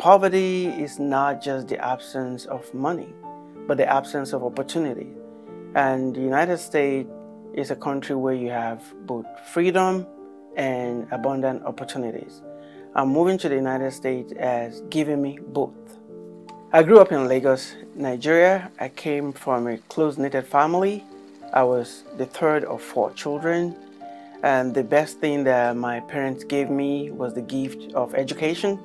Poverty is not just the absence of money, but the absence of opportunity. And the United States is a country where you have both freedom and abundant opportunities. I'm moving to the United States has given me both. I grew up in Lagos, Nigeria. I came from a close knitted family. I was the third of four children. And the best thing that my parents gave me was the gift of education.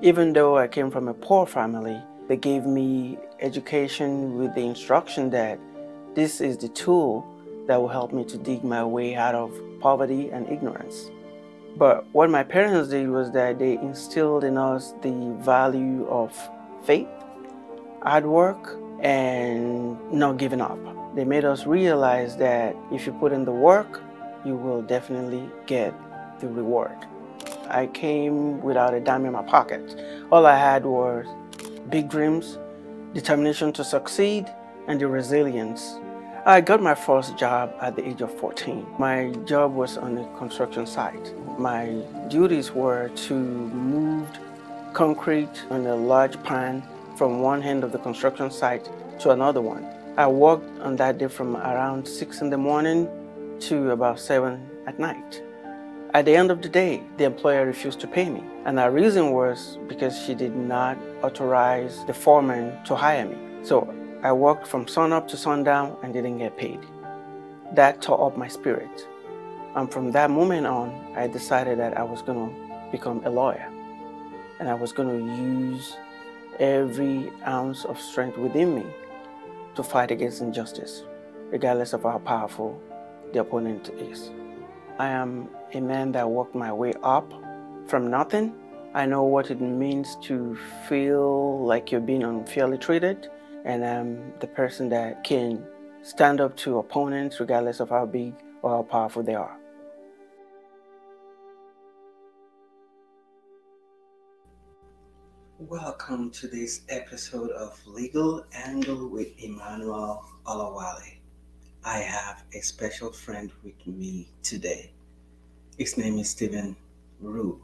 Even though I came from a poor family, they gave me education with the instruction that this is the tool that will help me to dig my way out of poverty and ignorance. But what my parents did was that they instilled in us the value of faith, hard work, and not giving up. They made us realize that if you put in the work, you will definitely get the reward. I came without a dime in my pocket. All I had were big dreams, determination to succeed, and the resilience. I got my first job at the age of 14. My job was on a construction site. My duties were to move concrete on a large pan from one end of the construction site to another one. I worked on that day from around 6 in the morning to about 7 at night. At the end of the day, the employer refused to pay me. And the reason was because she did not authorize the foreman to hire me. So I worked from sunup to sundown and didn't get paid. That tore up my spirit. And from that moment on, I decided that I was going to become a lawyer. And I was going to use every ounce of strength within me to fight against injustice, regardless of how powerful the opponent is. I am a man that worked my way up from nothing. I know what it means to feel like you're being unfairly treated, and I'm the person that can stand up to opponents regardless of how big or how powerful they are. Welcome to this episode of Legal Angle with Emmanuel Olawale. I have a special friend with me today. His name is Stephen Rue.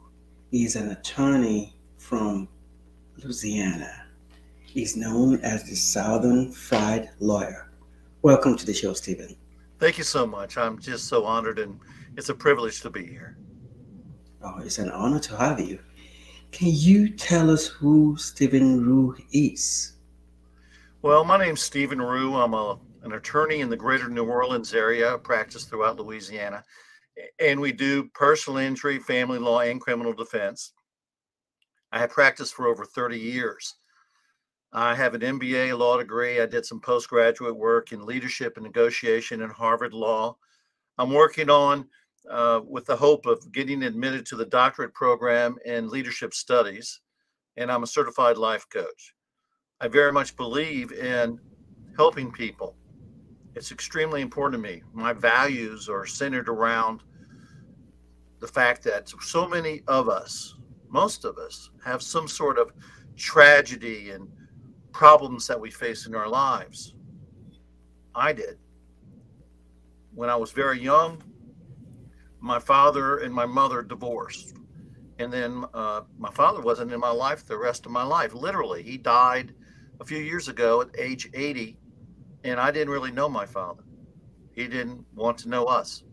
He's an attorney from Louisiana. He's known as the Southern Fried Lawyer. Welcome to the show, Stephen. Thank you so much. I'm just so honored and it's a privilege to be here. Oh, it's an honor to have you. Can you tell us who Stephen Rue is? Well, my name's Stephen Rue. I'm a, an attorney in the greater New Orleans area, practice throughout Louisiana and we do personal injury, family law, and criminal defense. I have practiced for over 30 years. I have an MBA law degree. I did some postgraduate work in leadership and negotiation in Harvard Law. I'm working on, uh, with the hope of getting admitted to the doctorate program in leadership studies, and I'm a certified life coach. I very much believe in helping people it's extremely important to me. My values are centered around the fact that so many of us, most of us, have some sort of tragedy and problems that we face in our lives. I did. When I was very young, my father and my mother divorced. And then uh, my father wasn't in my life the rest of my life. Literally, he died a few years ago at age 80 and I didn't really know my father. He didn't want to know us.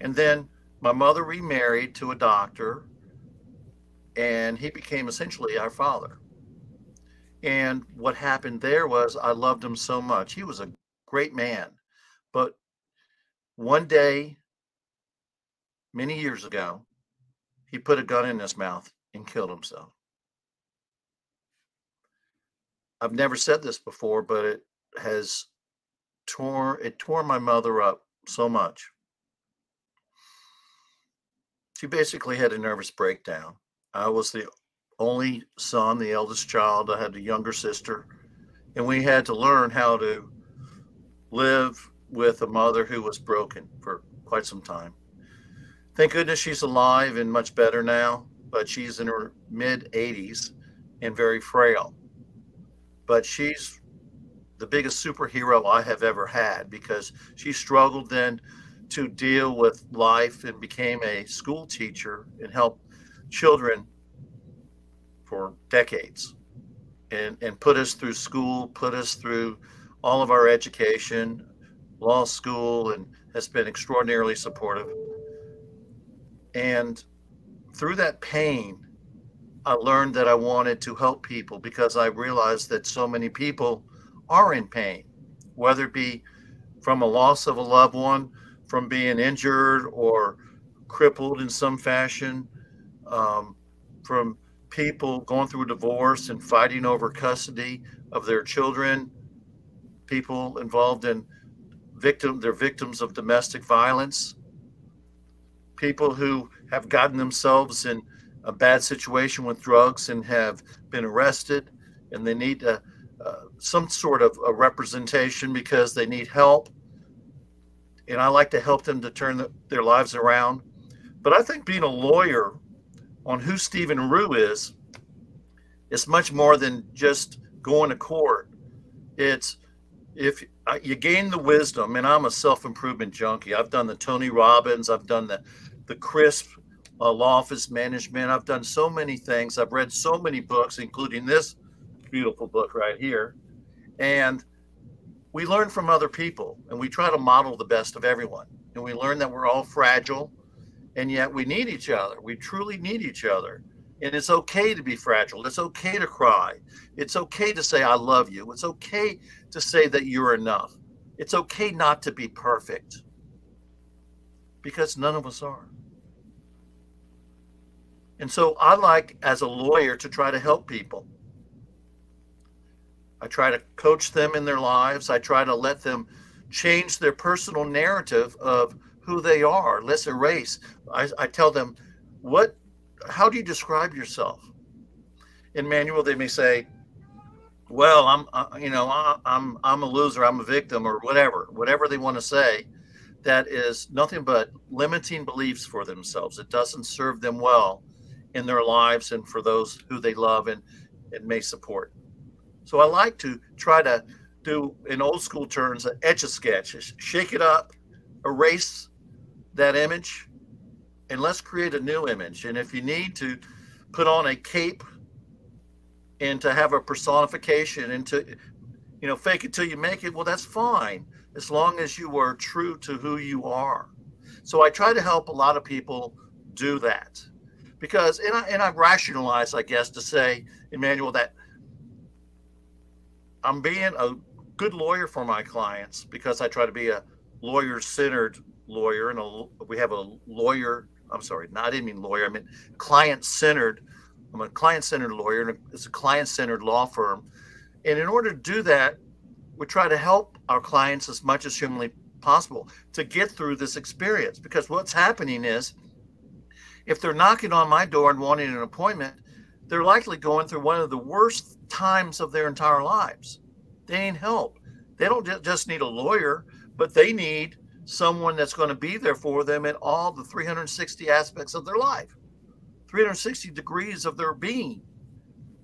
And then my mother remarried to a doctor, and he became essentially our father. And what happened there was I loved him so much. He was a great man. But one day, many years ago, he put a gun in his mouth and killed himself. I've never said this before, but it has torn it tore my mother up so much. She basically had a nervous breakdown. I was the only son, the eldest child. I had a younger sister, and we had to learn how to live with a mother who was broken for quite some time. Thank goodness she's alive and much better now, but she's in her mid 80s and very frail. But she's the biggest superhero I have ever had because she struggled then to deal with life and became a school teacher and helped children for decades and, and put us through school, put us through all of our education, law school, and has been extraordinarily supportive. And through that pain, I learned that I wanted to help people because I realized that so many people are in pain, whether it be from a loss of a loved one, from being injured or crippled in some fashion, um, from people going through a divorce and fighting over custody of their children, people involved in victim, they're victims of domestic violence, people who have gotten themselves in a bad situation with drugs and have been arrested and they need uh, some sort of a representation because they need help. And I like to help them to turn the, their lives around. But I think being a lawyer on who Stephen Rue is, it's much more than just going to court. It's if uh, you gain the wisdom, and I'm a self improvement junkie. I've done the Tony Robbins, I've done the the CRISP uh, Law Office Management. I've done so many things. I've read so many books, including this beautiful book right here, and we learn from other people, and we try to model the best of everyone. And we learn that we're all fragile and yet we need each other. We truly need each other. And it's okay to be fragile. It's okay to cry. It's okay to say, I love you. It's okay to say that you're enough. It's okay not to be perfect because none of us are. And so I like, as a lawyer, to try to help people. I try to coach them in their lives. I try to let them change their personal narrative of who they are. Let's erase. I, I tell them, what, how do you describe yourself? Emmanuel, they may say, well, I'm, uh, you know, I, I'm, I'm a loser. I'm a victim or whatever, whatever they want to say. That is nothing but limiting beliefs for themselves. It doesn't serve them well in their lives and for those who they love and, and may support. So I like to try to do, in old school terms, an etch a sketch, shake it up, erase that image and let's create a new image. And if you need to put on a cape and to have a personification and to, you know, fake it till you make it, well, that's fine as long as you are true to who you are. So I try to help a lot of people do that because, and I, and I rationalize, I guess, to say, Emmanuel, that I'm being a good lawyer for my clients because I try to be a lawyer centered lawyer and a, we have a lawyer. I'm sorry, not I mean lawyer. I mean client centered. I'm a client centered lawyer, and it's a client centered law firm. And in order to do that, we try to help our clients as much as humanly possible to get through this experience. Because what's happening is, if they're knocking on my door and wanting an appointment, they're likely going through one of the worst times of their entire lives. They need help. They don't just need a lawyer, but they need someone that's going to be there for them in all the 360 aspects of their life, 360 degrees of their being.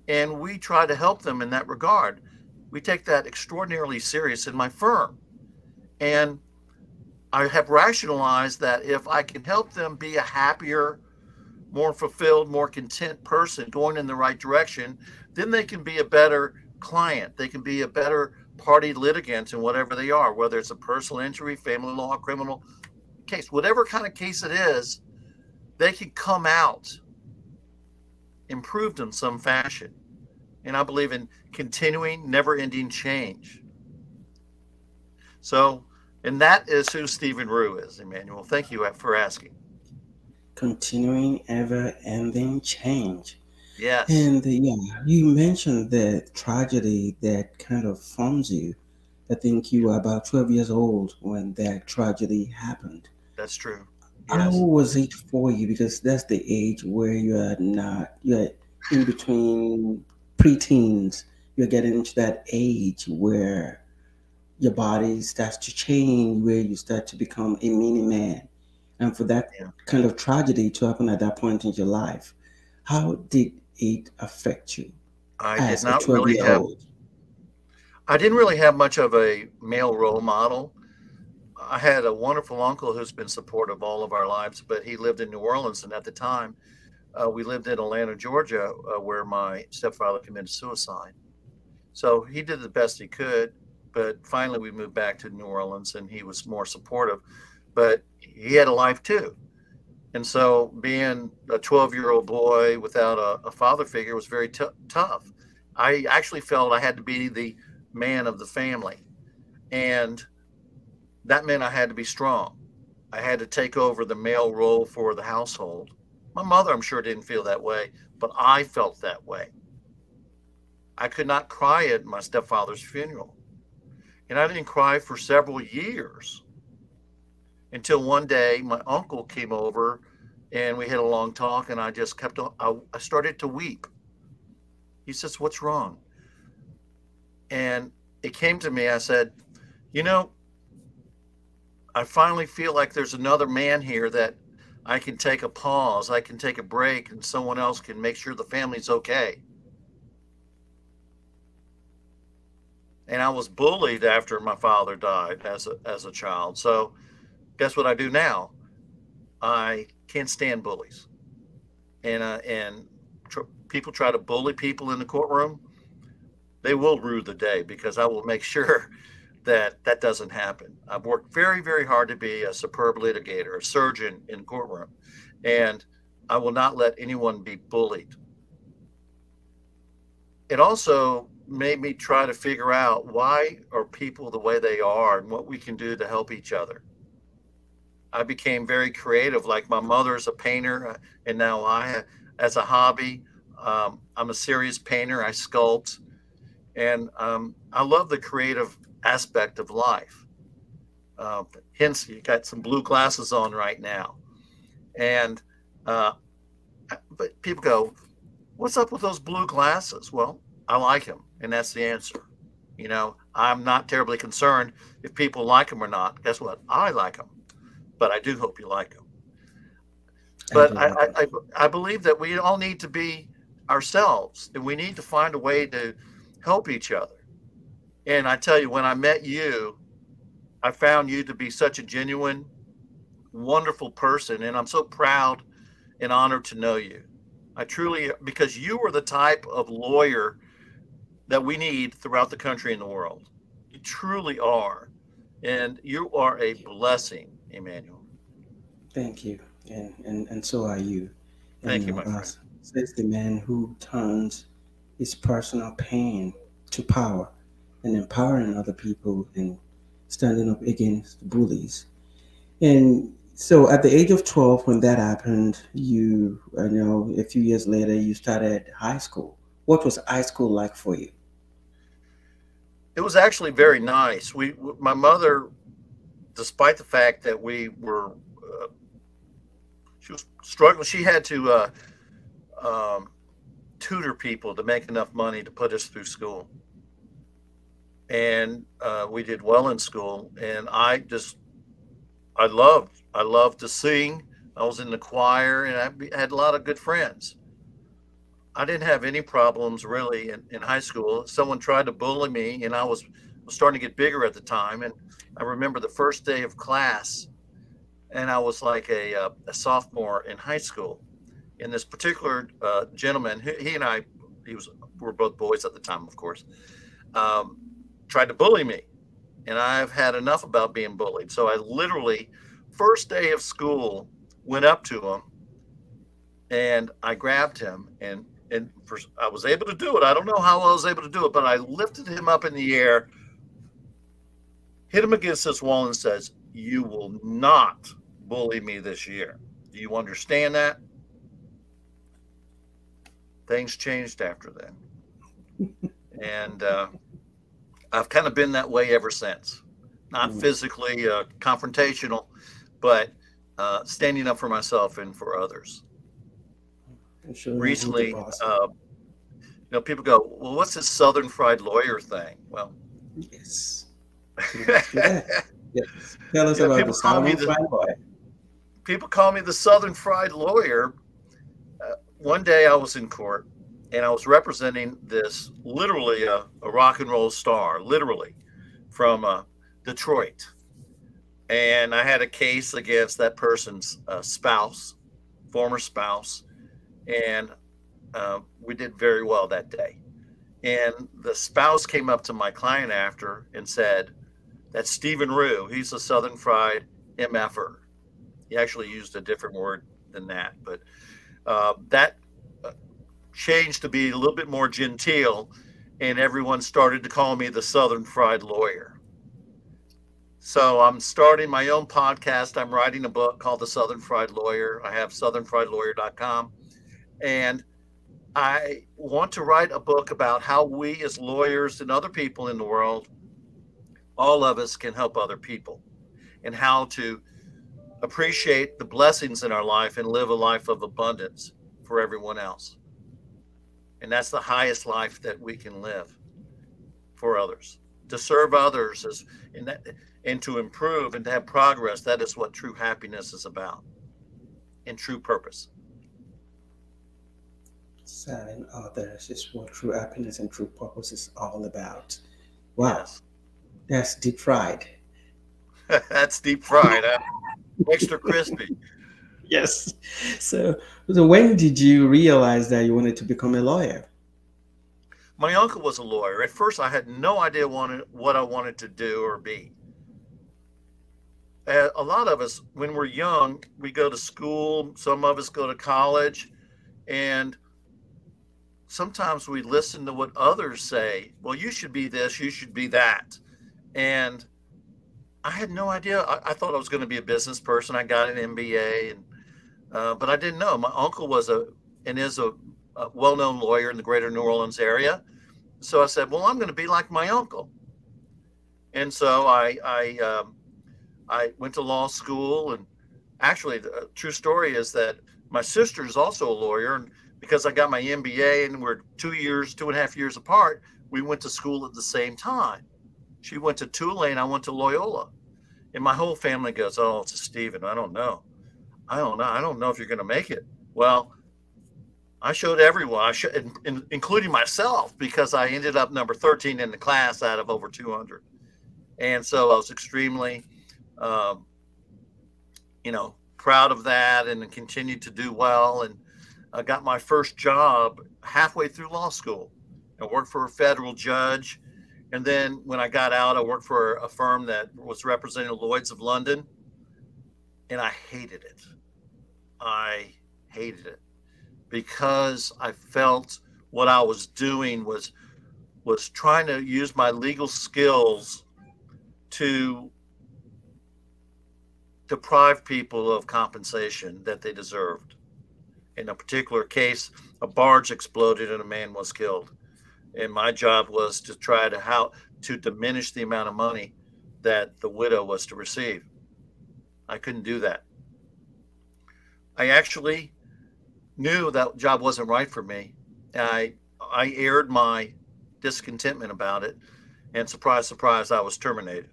And we try to help them in that regard. We take that extraordinarily serious in my firm. And I have rationalized that if I can help them be a happier, more fulfilled, more content person going in the right direction, then they can be a better client. They can be a better party litigant in whatever they are, whether it's a personal injury, family law, criminal case, whatever kind of case it is, they can come out improved in some fashion. And I believe in continuing, never ending change. So, and that is who Stephen Rue is, Emmanuel. Thank you for asking. Continuing, ever ending change. Yes. And uh, yeah, you mentioned the tragedy that kind of forms you. I think you were about 12 years old when that tragedy happened. That's true. Yes. How was it for you? Because that's the age where you're not, you're in between preteens. You're getting into that age where your body starts to change, where you start to become a mini man. And for that yeah. kind of tragedy to happen at that point in your life, how did it affect you? I did not really have. Old? I didn't really have much of a male role model. I had a wonderful uncle who's been supportive all of our lives, but he lived in New Orleans, and at the time, uh, we lived in Atlanta, Georgia, uh, where my stepfather committed suicide. So he did the best he could, but finally we moved back to New Orleans, and he was more supportive. But he had a life too, and so being a 12-year-old boy without a, a father figure was very tough. I actually felt I had to be the man of the family, and that meant I had to be strong. I had to take over the male role for the household. My mother, I'm sure, didn't feel that way, but I felt that way. I could not cry at my stepfather's funeral. And I didn't cry for several years until one day my uncle came over and we had a long talk and I just kept I, I started to weep. He says, "What's wrong?" And it came to me I said, "You know, I finally feel like there's another man here that I can take a pause, I can take a break, and someone else can make sure the family's okay. And I was bullied after my father died as a, as a child. So, guess what I do now? I can't stand bullies. And, uh, and tr- people try to bully people in the courtroom. They will rue the day because I will make sure that that doesn't happen. I've worked very, very hard to be a superb litigator, a surgeon in the courtroom, and I will not let anyone be bullied. It also made me try to figure out why are people the way they are and what we can do to help each other. I became very creative. Like my mother's a painter, uh, and now I, as a hobby, um, I'm a serious painter. I sculpt, and um, I love the creative aspect of life. Uh, hence, you got some blue glasses on right now. And, uh, but people go, what's up with those blue glasses? Well, I like them, and that's the answer. You know, I'm not terribly concerned if people like them or not. Guess what? I like them, but I do hope you like them. But I, I, I, I believe that we all need to be ourselves, and we need to find a way to help each other and I tell you, when I met you, I found you to be such a genuine, wonderful person. And I'm so proud and honored to know you. I truly, because you are the type of lawyer that we need throughout the country and the world. You truly are. And you are a blessing, Emmanuel. Thank you. And, and, and so are you. And, Thank you, my uh, friend. Says the man who turns his personal pain to power and empowering other people and standing up against bullies. And so at the age of 12, when that happened, you, I know a few years later, you started high school. What was high school like for you? It was actually very nice. We, my mother, despite the fact that we were, uh, she was struggling. She had to uh, um, tutor people to make enough money to put us through school and uh, we did well in school. And I just, I loved, I loved to sing. I was in the choir, and I had a lot of good friends. I didn't have any problems really in, in high school. Someone tried to bully me, and I was, was starting to get bigger at the time. And I remember the first day of class, and I was like a, uh, a sophomore in high school. And this particular uh, gentleman, he, he, and I, he was, we were both boys at the time, of course. Um, tried to bully me. And I've had enough about being bullied. So I literally, first day of school, went up to him and I grabbed him and and for, I was able to do it. I don't know how I was able to do it, but I lifted him up in the air, hit him against this wall, and says, "You will not bully me this year. Do you understand that?" Things changed after then, and uh, I've kind of been that way ever since. Not mm. physically uh, confrontational, but uh, standing up for myself and for others. Recently, uh, you know, people go, "Well, what's this Southern Fried Lawyer thing?" Well, yes. Yes. Tell us about the Southern Fried Lawyer. People call me the Southern Fried Lawyer. Uh, one day I was in court and I was representing this literally a, a rock and roll star, literally from uh, Detroit. And I had a case against that person's uh, spouse, former spouse, and uh, we did very well that day. And the spouse came up to my client after and said, "That's Stephen Rue. He's a Southern Fried MFer." He actually used a different word than that, but uh, that uh, changed to be a little bit more genteel, and everyone started to call me the Southern Fried Lawyer. So I'm starting my own podcast. I'm writing a book called The Southern Fried Lawyer. I have southernfriedlawyer.com. And I want to write a book about how we, as lawyers and other people in the world, all of us can help other people and how to appreciate the blessings in our life and live a life of abundance for everyone else. And that's the highest life that we can live for others. To serve others is and that and to improve and to have progress, that is what true happiness is about and true purpose. Serving others is what true happiness and true purpose is all about. Wow. Yes. That's deep fried. That's deep fried. Huh? Extra crispy. Yes. So, so when did you realize that you wanted to become a lawyer? My uncle was a lawyer. At first, I had no idea what I wanted to do or be a lot of us, when we're young, we go to school, some of us go to college, and sometimes we listen to what others say. Well, you should be this, you should be that. And I had no idea. I, I thought I was going to be a business person. I got an MBA, and, uh, but I didn't know. My uncle was a and is a, a well known lawyer in the greater New Orleans area. So I said, well, I'm going to be like my uncle. And so I, I, um, I went to law school, and actually, the true story is that my sister is also a lawyer, and because I got my MBA and we're two years, two and a half years apart, we went to school at the same time. She went to Tulane, I went to Loyola, and my whole family goes, "Oh, it's a Stephen. I don't know. I don't know. I don't know if you're going to make it." Well, I showed everyone, I showed, including myself, because I ended up number 13 in the class out of over 200. And so I was extremely um, you know, proud of that and continued to do well. And I got my first job halfway through law school. I worked for a federal judge. And then when I got out, I worked for a firm that was representing Lloyd's of London. And I hated it. I hated it because I felt what I was doing was was trying to use my legal skills to deprive people of compensation that they deserved. In a particular case, a barge exploded and a man was killed. And my job was to try to how to diminish the amount of money that the widow was to receive. I couldn't do that. I actually knew that job wasn't right for me. I I aired my discontentment about it, and surprise, surprise, I was terminated.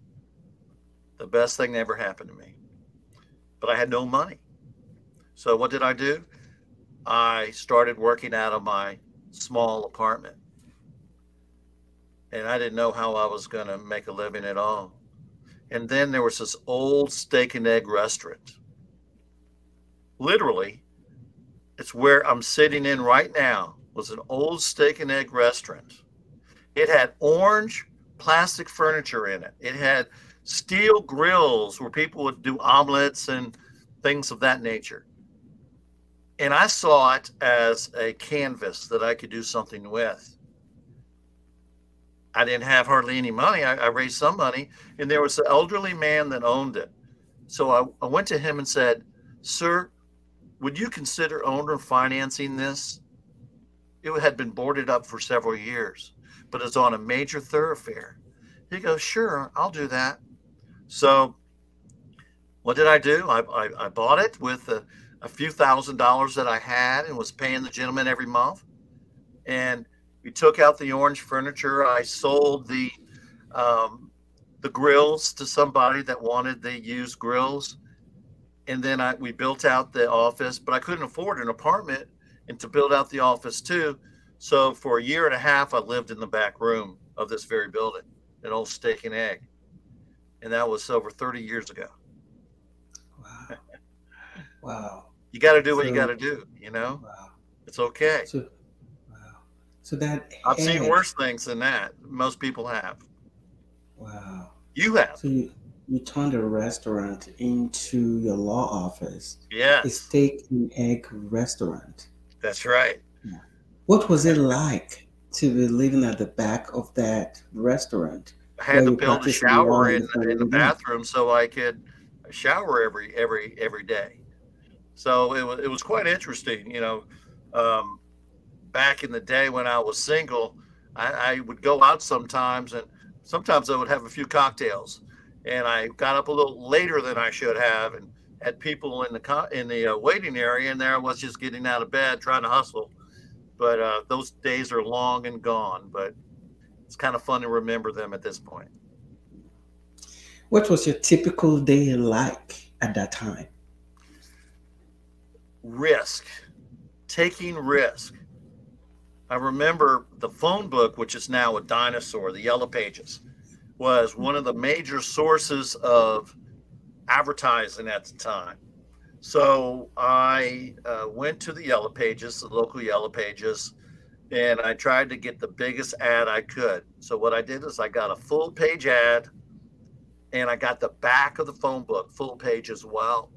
The best thing that ever happened to me but I had no money. So what did I do? I started working out of my small apartment. And I didn't know how I was going to make a living at all. And then there was this old steak and egg restaurant. Literally, it's where I'm sitting in right now was an old steak and egg restaurant. It had orange plastic furniture in it. It had steel grills where people would do omelets and things of that nature. And I saw it as a canvas that I could do something with. I didn't have hardly any money. I, I raised some money, and there was an elderly man that owned it. So I, I went to him and said, Sir, would you consider owner financing this? It had been boarded up for several years, but it's on a major thoroughfare. He goes, Sure, I'll do that. So, what did I do? I, I, I bought it with a, a, few thousand dollars that I had and was paying the gentleman every month. And we took out the orange furniture. I sold the um, the grills to somebody that wanted the used grills. And then I, we built out the office, but I couldn't afford an apartment and to build out the office too. So for a year and a half, I lived in the back room of this very building, an old steak and egg and that was over 30 years ago. Wow. Wow. you got to do what so, you got to do, you know? Wow. It's okay. So. So that I've seen worse things than that. Most people have. Wow. You have. So you you turned a restaurant into your law office, Yeah. a steak and egg restaurant. that's right. What was it like to be living at the back of that restaurant? I had to build a shower in, in the bathroom so I could shower every every every day. So it was it was quite interesting, you know. Um, back in the day when I was single, I, I would go out sometimes, and sometimes I would have a few cocktails, and I got up a little later than I should have, and had people in the co- in the uh, waiting area, and there I was just getting out of bed trying to hustle. But uh, those days are long and gone. But it's kind of fun to remember them at this point. What was your typical day like at that time? risk, taking risk. I remember the phone book, which is now a dinosaur, the Yellow Pages, was one of the major sources of advertising at the time. So I uh, went to the Yellow Pages, the local Yellow Pages, and I tried to get the biggest ad I could. So what I did is I got a full page ad and I got the back of the phone book full page as well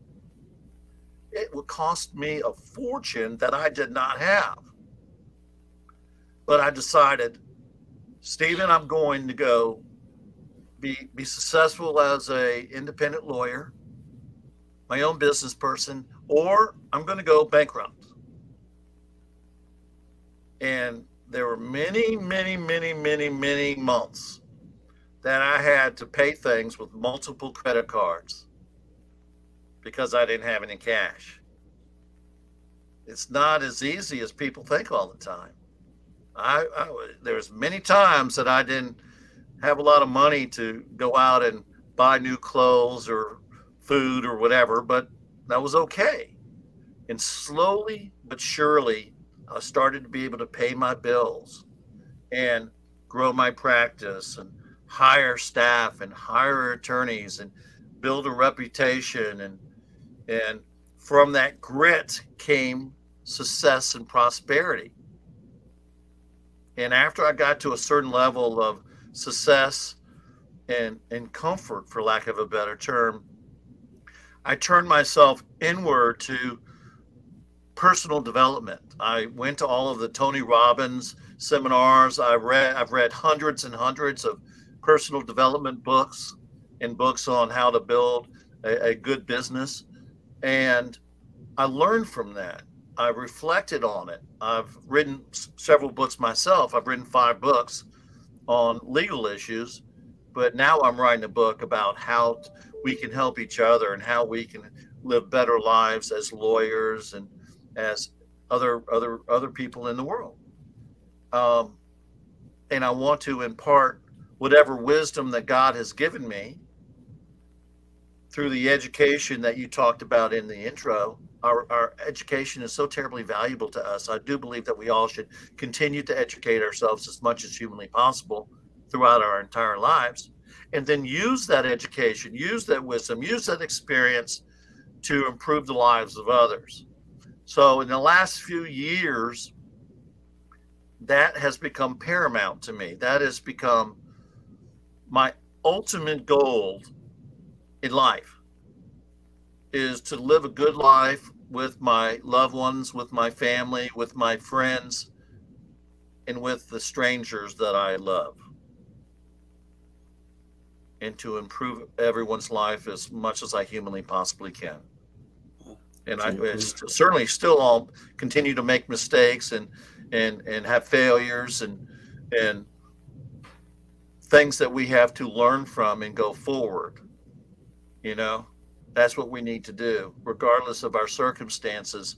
it would cost me a fortune that I did not have. But I decided, Stephen, I'm going to go be be successful as a independent lawyer, my own business person, or I'm going to go bankrupt. And there were many, many, many, many, many months that I had to pay things with multiple credit cards because I didn't have any cash. It's not as easy as people think all the time. I, I there's many times that I didn't have a lot of money to go out and buy new clothes or food or whatever, but that was okay. And slowly but surely, I started to be able to pay my bills and grow my practice and hire staff and hire attorneys and build a reputation and and from that grit came success and prosperity. And after I got to a certain level of success and, and comfort, for lack of a better term, I turned myself inward to personal development. I went to all of the Tony Robbins seminars. I read I've read hundreds and hundreds of personal development books and books on how to build a, a good business. And I learned from that. I reflected on it. I've written several books myself. I've written five books on legal issues, but now I'm writing a book about how we can help each other and how we can live better lives as lawyers and as other other other people in the world. Um, and I want to impart whatever wisdom that God has given me through the education that you talked about in the intro. Our, our education is so terribly valuable to us. I do believe that we all should continue to educate ourselves as much as humanly possible throughout our entire lives, and then use that education, use that wisdom, use that experience to improve the lives of others. So, in the last few years, that has become paramount to me. That has become my ultimate goal in life is to live a good life with my loved ones, with my family, with my friends, and with the strangers that I love. And to improve everyone's life as much as I humanly possibly can. And I certainly still all continue to make mistakes and and and have failures and and things that we have to learn from and go forward. You know, that's what we need to do, regardless of our circumstances.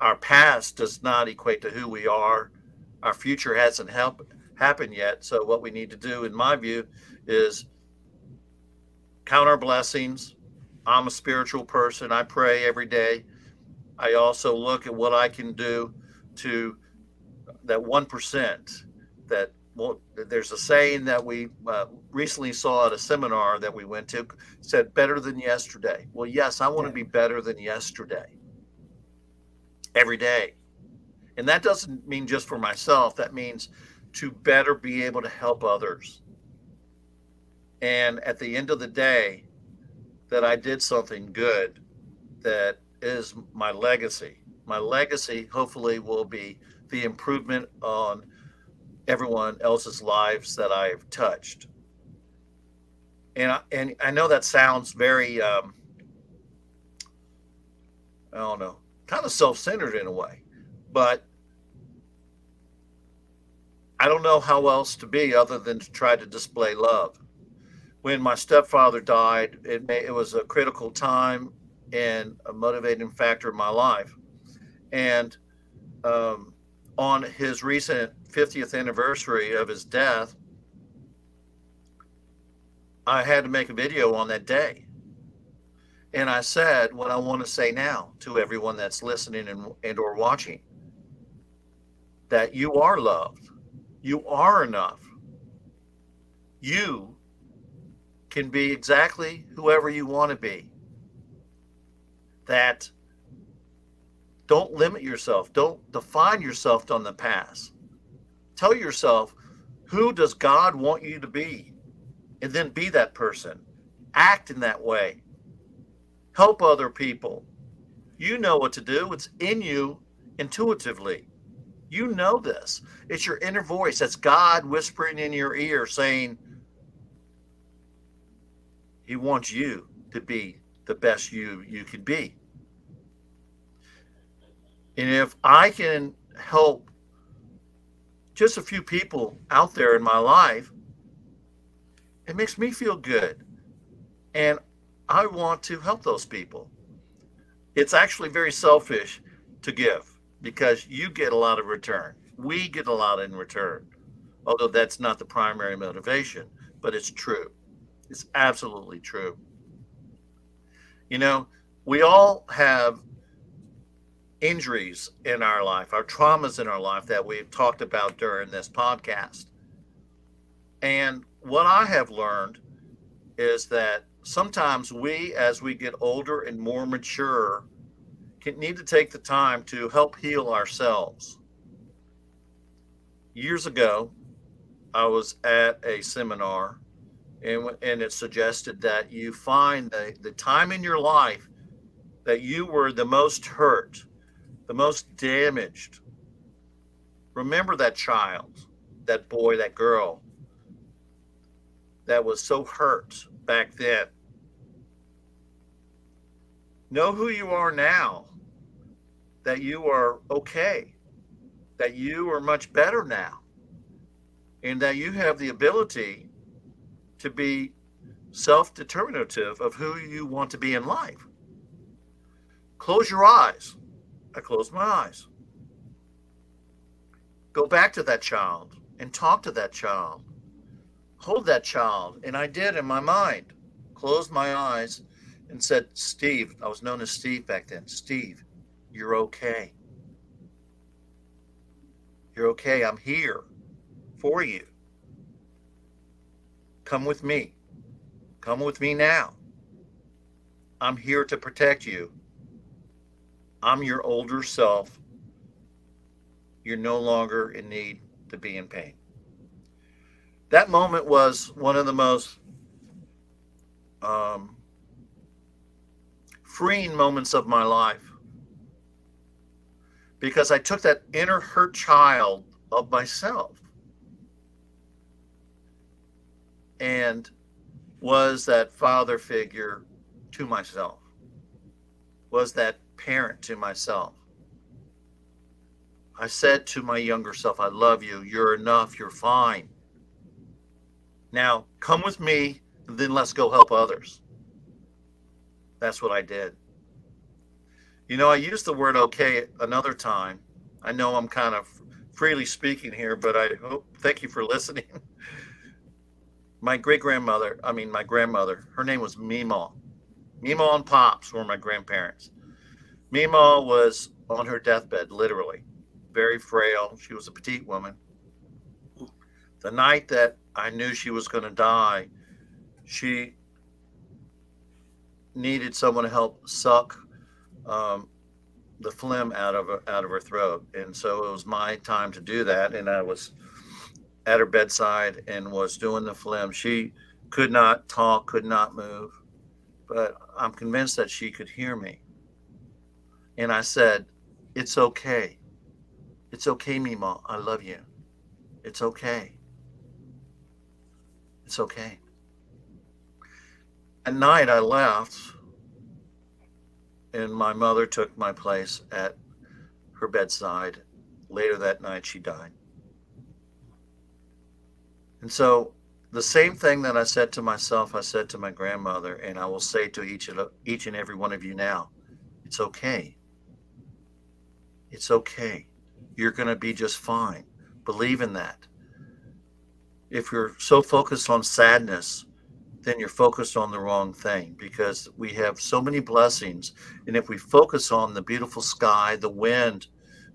Our past does not equate to who we are. Our future hasn't help, happened yet. So, what we need to do, in my view, is count our blessings. I'm a spiritual person. I pray every day. I also look at what I can do to that 1% that well, there's a saying that we uh, recently saw at a seminar that we went to said better than yesterday. Well, yes, I want to be better than yesterday every day. And that doesn't mean just for myself, that means to better be able to help others. And at the end of the day, that I did something good that is my legacy. My legacy, hopefully, will be the improvement on everyone else's lives that I've touched. And I, and I know that sounds very, um, I don't know, kind of self centered in a way, but I don't know how else to be other than to try to display love. When my stepfather died, it, may, it was a critical time and a motivating factor in my life. And um, on his recent 50th anniversary of his death, I had to make a video on that day. And I said what I want to say now to everyone that's listening and, and or watching that you are loved you are enough. You can be exactly whoever you want to be. That don't limit yourself, don't define yourself on the past. Tell yourself, who does God want you to be? And then be that person. Act in that way. Help other people. You know what to do, it's in you intuitively. You know this. It's your inner voice. That's God whispering in your ear saying, He wants you to be the best you you can be. And if I can help just a few people out there in my life, it makes me feel good. And I want to help those people. It's actually very selfish to give because you get a lot of return. We get a lot in return, although that's not the primary motivation, but it's true. It's absolutely true. You know, we all have injuries in our life, our traumas in our life that we've talked about during this podcast. And what I have learned is that sometimes we, as we get older and more mature, can need to take the time to help heal ourselves. Years ago, I was at a seminar and, and it suggested that you find the, the time in your life that you were the most hurt, the most damaged. Remember that child, that boy, that girl that was so hurt back then. Know who you are now that you are okay, that you are much better now, and that you have the ability to be self determinative of who you want to be in life. Close your eyes. I close my eyes. Go back to that child and talk to that child. Hold that child. And I did in my mind. Closed my eyes and said, Steve, I was known as Steve back then. Steve, you're okay. You're okay. I'm here for you. Come with me. Come with me now. I'm here to protect you. I'm your older self. You're no longer in need to be in pain. That moment was one of the most um, freeing moments of my life because I took that inner hurt child of myself and was that father figure to myself, was that parent to myself. I said to my younger self, I love you. You're enough. You're fine. Now come with me, and then let's go help others. That's what I did. You know, I used the word okay another time. I know I'm kind of freely speaking here, but I hope, thank you for listening. my great grandmother, I mean, my grandmother, her name was Mima. Mima and Pops were my grandparents. Mima was on her deathbed, literally, very frail. She was a petite woman. The night that I knew she was going to die, she needed someone to help suck um, the phlegm out of out of her throat, and so it was my time to do that. And I was at her bedside and was doing the phlegm. She could not talk, could not move, but I'm convinced that she could hear me. And I said, "It's okay. It's okay, Mima. I love you. It's okay. It's okay." At night, I left and my mother took my place at her bedside. Later that night, she died. And so, the same thing that I said to myself, I said to my grandmother, and I will say to each of each and every one of you now: it's okay. It's okay. You're going to be just fine. Believe in that. If you're so focused on sadness, then you're focused on the wrong thing because we have so many blessings. And if we focus on the beautiful sky, the wind,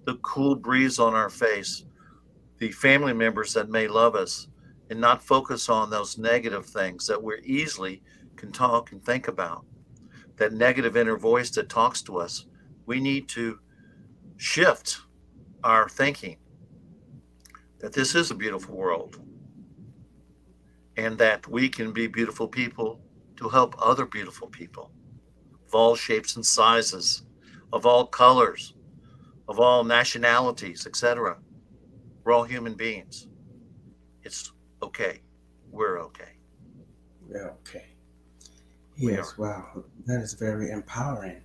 the cool breeze on our face, the family members that may love us, and not focus on those negative things that we easily can talk and think about, that negative inner voice that talks to us, we need to shift our thinking that this is a beautiful world and that we can be beautiful people to help other beautiful people of all shapes and sizes, of all colors, of all nationalities, etc. We're all human beings. It's okay. We're okay. We're okay. Yes, we wow. That is very empowering.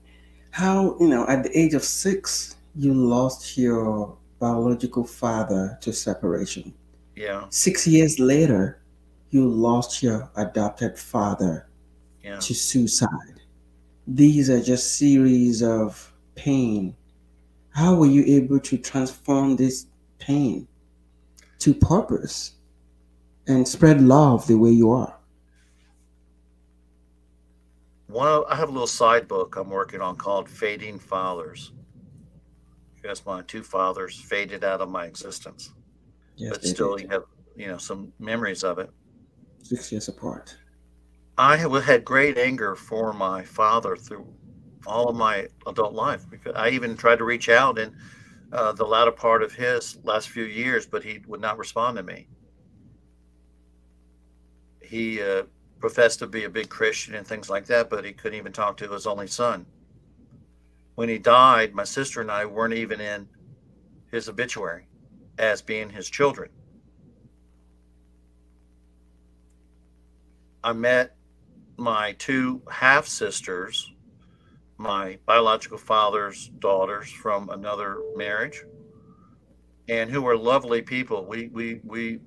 How, you know, at the age of six, you lost your biological father to separation. Yeah. Six years later, you lost your adopted father yeah. to suicide. These are just series of pain. How were you able to transform this pain to purpose and spread love the way you are? One, I have a little side book I'm working on called Fading Fathers. Because my two fathers faded out of my existence, yes, but still did. you have you know some memories of it six years apart. I had great anger for my father through all of my adult life. Because I even tried to reach out in uh, the latter part of his last few years, but he would not respond to me. He uh, professed to be a big Christian and things like that, but he couldn't even talk to his only son. When he died, my sister and I weren't even in his obituary as being his children. I met my two half sisters, my biological father's daughters from another marriage, and who were lovely people. We we we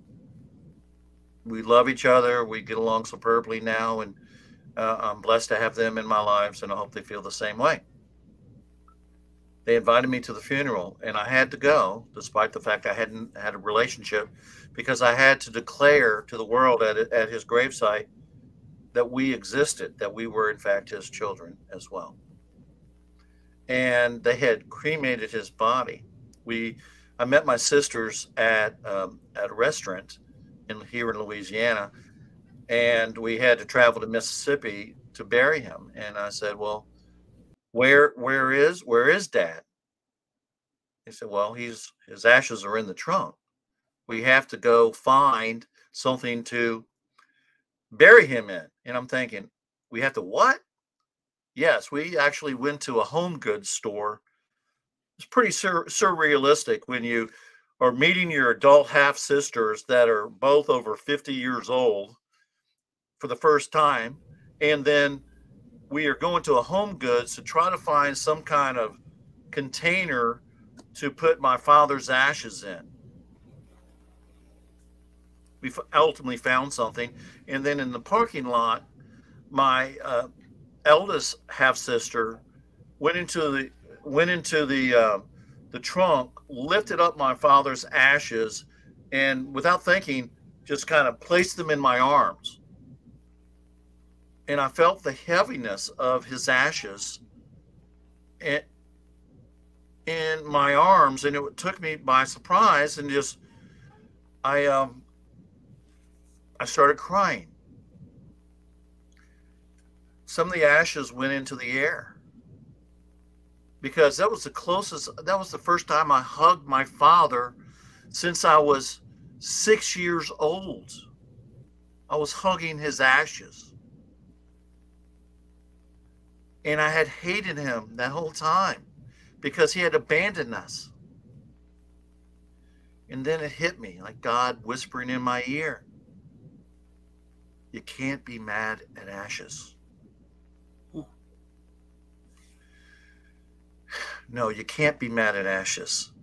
we love each other. We get along superbly now, and uh, I'm blessed to have them in my lives, and I hope they feel the same way. They invited me to the funeral, and I had to go, despite the fact I hadn't had a relationship, because I had to declare to the world at at his gravesite that we existed, that we were in fact his children as well. And they had cremated his body. We, I met my sisters at um, at a restaurant in here in Louisiana, and we had to travel to Mississippi to bury him. And I said, "Well, where where is where is Dad?" He said, "Well, he's his ashes are in the trunk. We have to go find something to bury him in." And I'm thinking, we have to what? Yes, we actually went to a home goods store. It's pretty sur- surrealistic when you are meeting your adult half sisters that are both over 50 years old for the first time. And then we are going to a home goods to try to find some kind of container to put my father's ashes in. We ultimately found something. And then in the parking lot, my uh, eldest half sister went into the went into the uh, the trunk, lifted up my father's ashes, and without thinking, just kind of placed them in my arms. And I felt the heaviness of his ashes in, my arms, and it took me by surprise, and just I um I started crying. Some of the ashes went into the air. because that was the closest, that was the first time I hugged my father since I was six years old. I was hugging his ashes. And I had hated him that whole time because he had abandoned us. And then it hit me like God whispering in my ear You can't be mad at ashes. No, you can't be mad at ashes.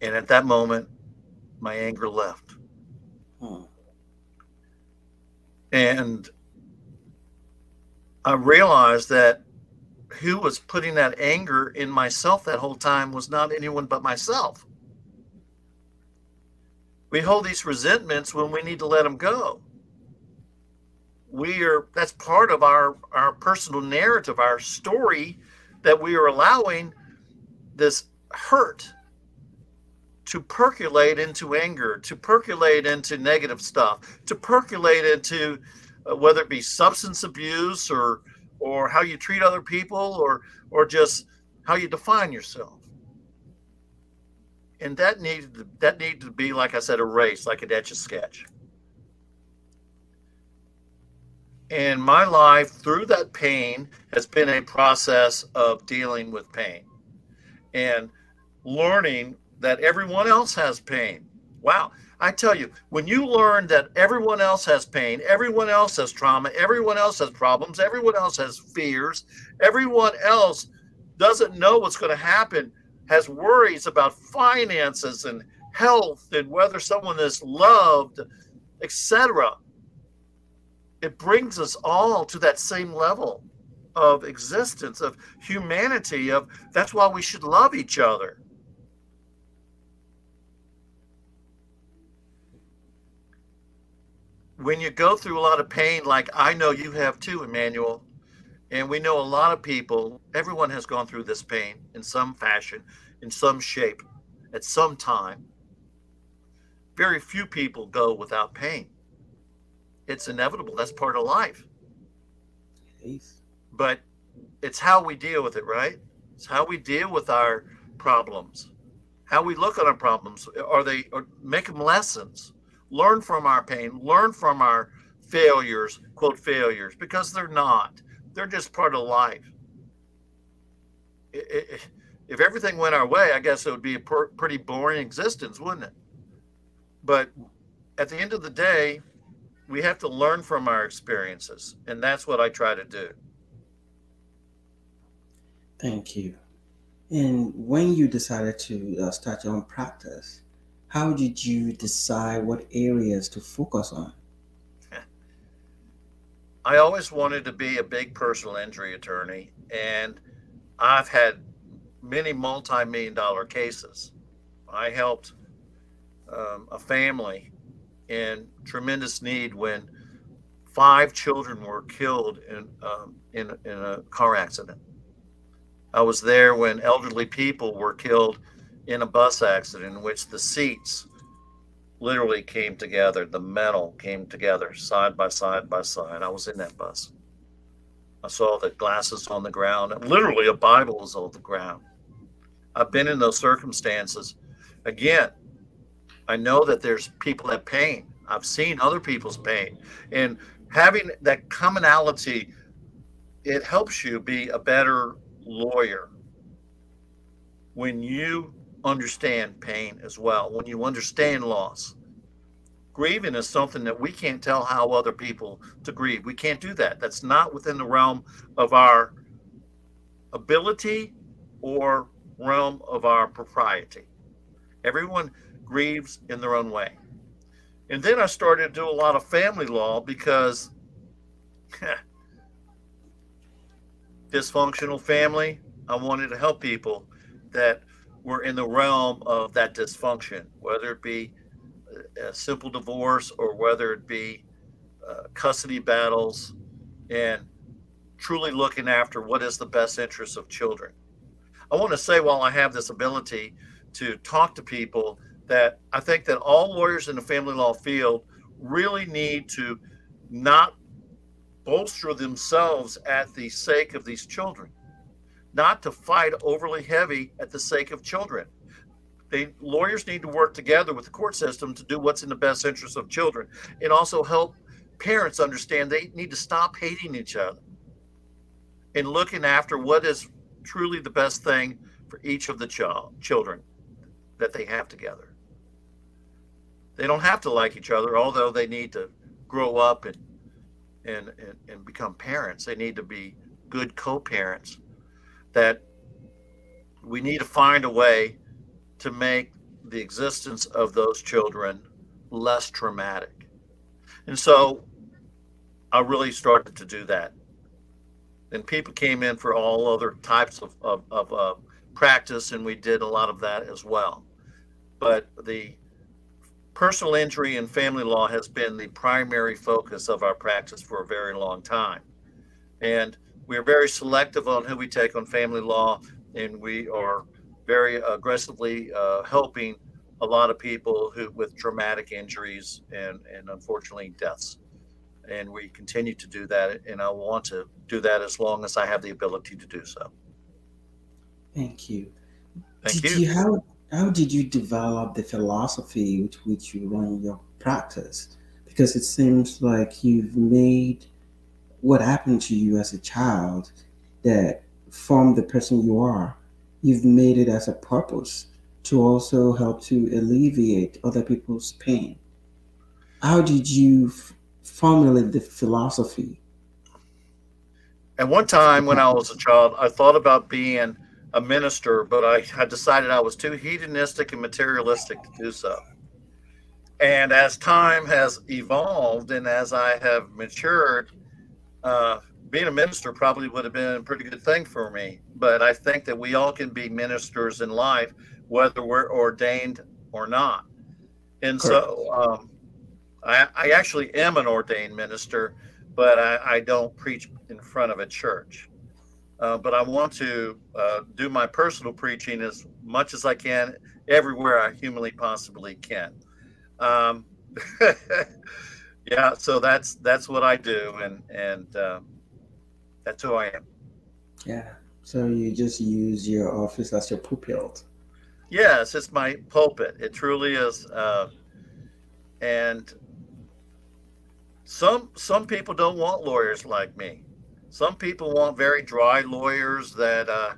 And at that moment, my anger left. Hmm. And I realized that who was putting that anger in myself that whole time was not anyone but myself. We hold these resentments when we need to let them go. We are that's part of our our personal narrative, our story that we are allowing this hurt to percolate into anger, to percolate into negative stuff, to percolate into uh, whether it be substance abuse or or how you treat other people or or just how you define yourself. And that needed to, that needed to be like I said a race, like an etch a sketch. And my life through that pain has been a process of dealing with pain and learning that everyone else has pain. Wow. I tell you, when you learn that everyone else has pain, everyone else has trauma, everyone else has problems, everyone else has fears, everyone else doesn't know what's going to happen, has worries about finances and health and whether someone is loved, etc. It brings us all to that same level of existence, of humanity, of that's why we should love each other. When you go through a lot of pain, like I know you have too, Emmanuel, and we know a lot of people, everyone has gone through this pain in some fashion, in some shape, at some time. Very few people go without pain. It's inevitable. That's part of life. Peace but it's how we deal with it, right? It's how we deal with our problems, how we look at our problems. Are they or make them lessons? Learn from our pain, learn from our failures, quote failures, because they're not. They're just part of life. If everything went our way, I guess it would be a pretty boring existence, wouldn't it? But at the end of the day, we have to learn from our experiences, and that's what I try to do. Thank you. And when you decided to uh, start your own practice, how did you decide what areas to focus on? I always wanted to be a big personal injury attorney, and I've had many multi million dollar cases. I helped um, a family in tremendous need when five children were killed in, um, in, in a car accident. I was there when elderly people were killed in a bus accident in which the seats literally came together, the metal came together side by side by side. I was in that bus. I saw the glasses on the ground. Literally, a Bible was on the ground. I've been in those circumstances. Again, I know that there's people that pain. I've seen other people's pain. And having that commonality, it helps you be a better lawyer when you understand pain as well, when you understand loss. Grieving is something that we can't tell how other people to grieve. We can't do that. That's not within the realm of our ability or realm of our propriety. Everyone grieves in their own way. And then I started to do a lot of family law because dysfunctional family. I wanted to help people that were in the realm of that dysfunction, whether it be a simple divorce or whether it be uh, custody battles and truly looking after what is the best interest of children. I want to say while I have this ability to talk to people that I think that all lawyers in the family law field really need to not bolster themselves at the sake of these children. Not to fight overly heavy at the sake of children. They lawyers need to work together with the court system to do what's in the best interest of children and also help parents understand they need to stop hating each other and looking after what is truly the best thing for each of the child children that they have together. They don't have to like each other, although they need to grow up and and, and, and become parents. They need to be good co-parents that we need to find a way to make the existence of those children less traumatic. And so I really started to do that. And people came in for all other types of, of, of uh, practice, and we did a lot of that as well. But the personal injury and family law has been the primary focus of our practice for a very long time. And we're very selective on who we take on family law, and we are very aggressively uh, helping a lot of people who with traumatic injuries and, and unfortunately deaths. And we continue to do that, and I want to do that as long as I have the ability to do so. Thank you. Thank did you. you how, how did you develop the philosophy with which you run your practice? Because it seems like you've made what happened to you as a child that formed the person you are. You've made it as a purpose to also help to alleviate other people's pain. How did you formulate the philosophy? At one time when I was a child, I thought about being a minister, but I had decided I was too hedonistic and materialistic to do so. And as time has evolved and as I have matured, uh, being a minister probably would have been a pretty good thing for me. But I think that we all can be ministers in life, whether we're ordained or not. And so um, I, I, actually am an ordained minister, but I, I don't preach in front of a church. Uh, but I want to uh, do my personal preaching as much as I can everywhere I humanly possibly can. Um, yeah, so that's that's what I do, and and uh, that's who I am. Yeah. So you just use your office as your pulpit. Yes, it's my pulpit. It truly is, uh, and some some people don't want lawyers like me. Some people want very dry lawyers that uh,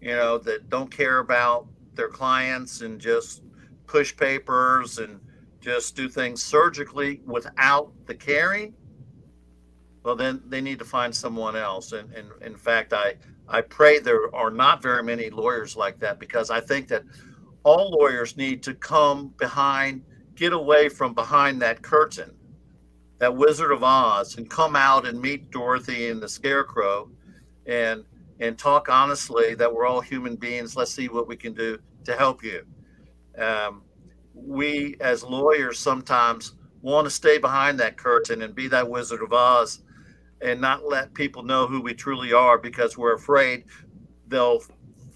you know that don't care about their clients and just push papers and just do things surgically without the caring, well, then they need to find someone else. And, and in fact, I, I pray there are not very many lawyers like that because I think that all lawyers need to come behind, get away from behind that curtain, that Wizard of Oz, and come out and meet Dorothy and the Scarecrow and and talk honestly that we're all human beings. Let's see what we can do to help you. Um, we as lawyers sometimes want to stay behind that curtain and be that Wizard of Oz and not let people know who we truly are because we're afraid they'll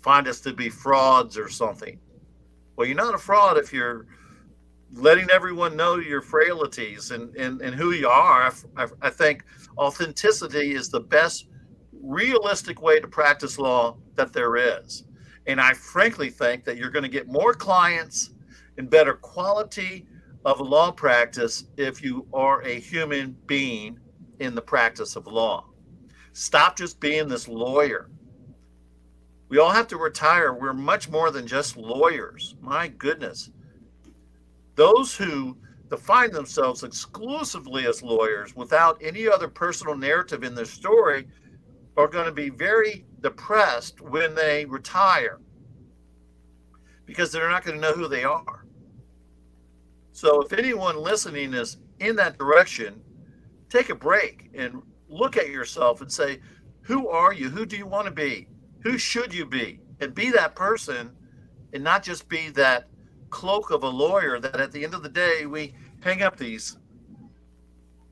find us to be frauds or something. Well, you're not a fraud if you're letting everyone know your frailties and, and, and who you are. I, I think authenticity is the best realistic way to practice law that there is. And I frankly think that you're going to get more clients and better quality of law practice if you are a human being in the practice of law. Stop just being this lawyer. We all have to retire. We're much more than just lawyers. My goodness. Those who define themselves exclusively as lawyers without any other personal narrative in their story are going to be very depressed when they retire because they're not going to know who they are. So if anyone listening is in that direction, take a break and look at yourself and say, who are you? Who do you want to be? Who should you be? And be that person and not just be that cloak of a lawyer that at the end of the day we hang up these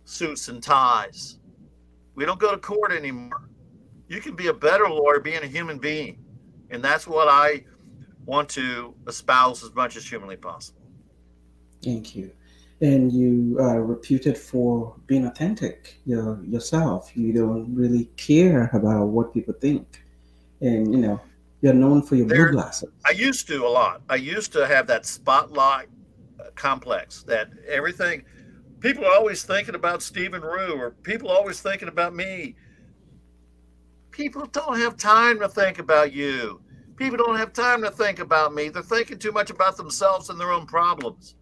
suits and ties. We don't go to court anymore. You can be a better lawyer being a human being. And that's what I want to espouse as much as humanly possible. Thank you. And you are reputed for being authentic your, yourself. You don't really care about what people think. and you know you're known for your There- blue glasses. I used to a lot. I used to have that spotlight uh, complex that everything people are always thinking about Stephen Rue or people are always thinking about me. People don't have time to think about you. People don't have time to think about me. They're thinking too much about themselves and their own problems.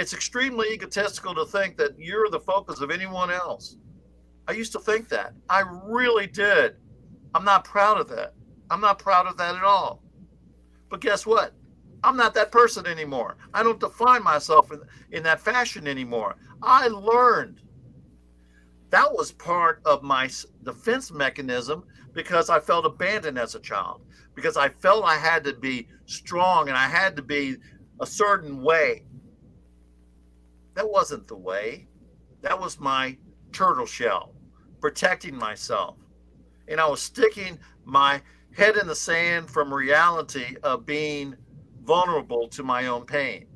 It's extremely egotistical to think that you're the focus of anyone else. I used to think that. I really did. I'm not proud of that. I'm not proud of that at all. But guess what? I'm not that person anymore. I don't define myself in, in that fashion anymore. I learned. That was part of my defense mechanism because I felt abandoned as a child, because I felt I had to be strong and I had to be a certain way. That wasn't the way. That was my turtle shell, protecting myself. And I was sticking my head in the sand from reality of being vulnerable to my own pain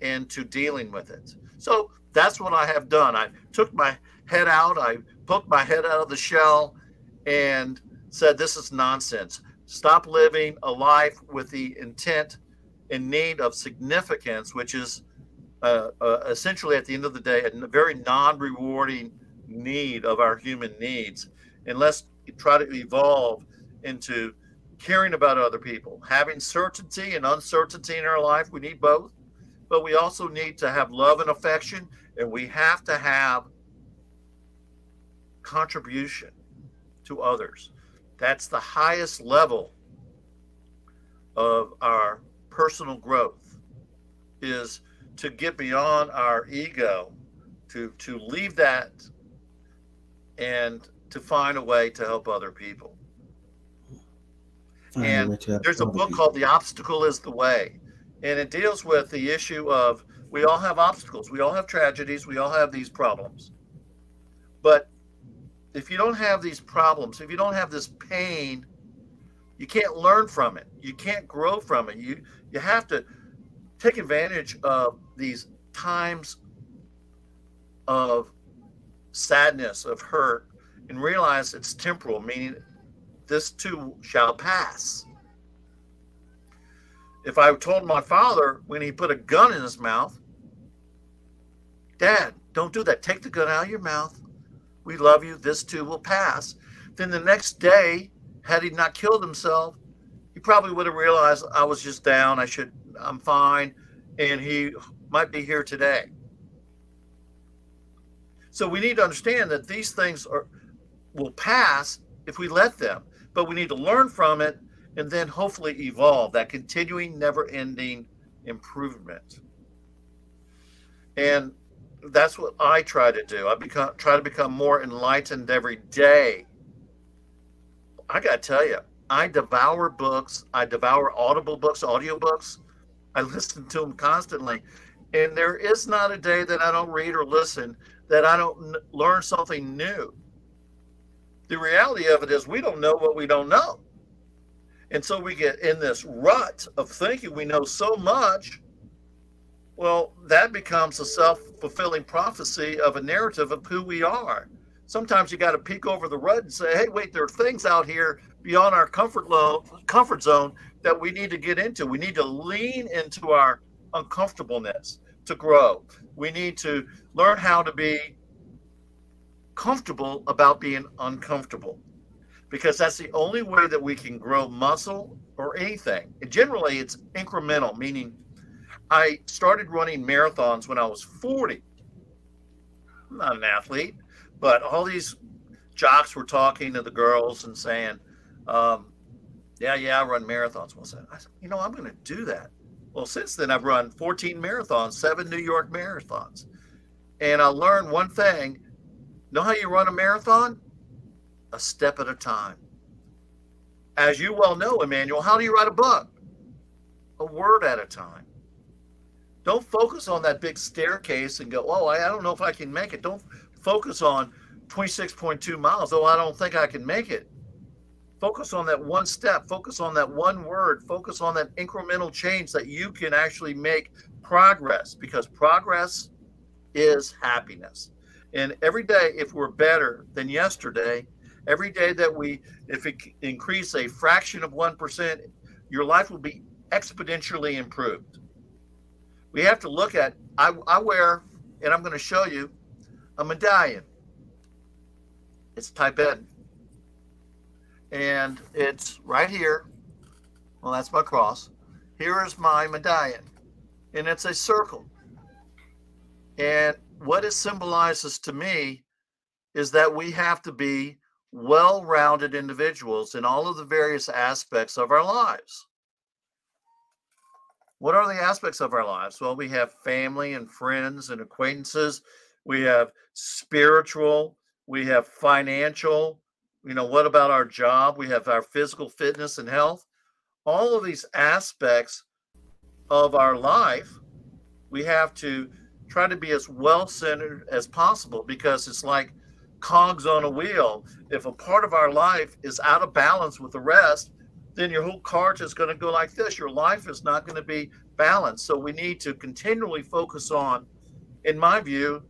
and to dealing with it. So that's what I have done. I took my head out, I poked my head out of the shell and said, This is nonsense. Stop living a life with the intent and need of significance, which is uh, uh, essentially at the end of the day a very non rewarding need of our human needs. And let's try to evolve into caring about other people, having certainty and uncertainty in our life. We need both, but we also need to have love and affection, and we have to have contribution to others. That's the highest level of our personal growth is to get beyond our ego, to to leave that and to find a way to help other people. Find And There's a book people. called The Obstacle is the Way, and it deals with the issue of we all have obstacles, we all have tragedies, we all have these problems. But if you don't have these problems, if you don't have this pain, you can't learn from it. You can't grow from it. You you have to take advantage of these times of sadness, of hurt, and realize it's temporal, meaning this too shall pass. If I told my father when he put a gun in his mouth, Dad, don't do that. Take the gun out of your mouth. We love you. This too will pass. Then the next day, had he not killed himself, he probably would have realized I was just down. I should, I'm fine. And he might be here today. So we need to understand that these things are will pass if we let them, but we need to learn from it and then hopefully evolve that continuing, never ending improvement. And that's what I try to do. I become try to become more enlightened every day. I got to tell you, I devour books. I devour audible books, audiobooks. I listen to them constantly. And there is not a day that I don't read or listen that I don't learn something new. The reality of it is we don't know what we don't know. And so we get in this rut of thinking we know so much. Well, that becomes a self fulfilling prophecy of a narrative of who we are. Sometimes you got to peek over the rut and say, hey, wait, there are things out here beyond our comfort, comfort zone that we need to get into. We need to lean into our uncomfortableness to grow. We need to learn how to be comfortable about being uncomfortable because that's the only way that we can grow muscle or anything. And generally, it's incremental, meaning I started running marathons when I was 40. I'm not an athlete, but all these jocks were talking to the girls and saying, um, yeah, yeah, I run marathons. Well, I said, I said, you know, I'm going to do that. Well, since then, I've run 14 marathons, seven New York marathons. And I learned one thing know how you run a marathon? A step at a time. As you well know, Emmanuel, how do you write a book? A word at a time. Don't focus on that big staircase and go, oh, I don't know if I can make it. Don't focus on 26.2 miles. Oh, I don't think I can make it. Focus on that one step. Focus on that one word. Focus on that incremental change that you can actually make progress because progress is happiness. And every day, if we're better than yesterday, Every day that we, if it increase a fraction of 1%, your life will be exponentially improved. We have to look at, I, I wear, and I'm going to show you, a medallion. It's Tibetan. And it's right here. Well, that's my cross. Here is my medallion. And it's a circle. And what it symbolizes to me is that we have to be well rounded individuals in all of the various aspects of our lives. What are the aspects of our lives? Well, we have family and friends and acquaintances, we have spiritual, we have financial. You know, what about our job? We have our physical fitness and health. All of these aspects of our life, we have to try to be as well centered as possible because it's like cogs on a wheel. If a part of our life is out of balance with the rest, then your whole cart is going to go like this. Your life is not going to be balanced. So we need to continually focus on, in my view,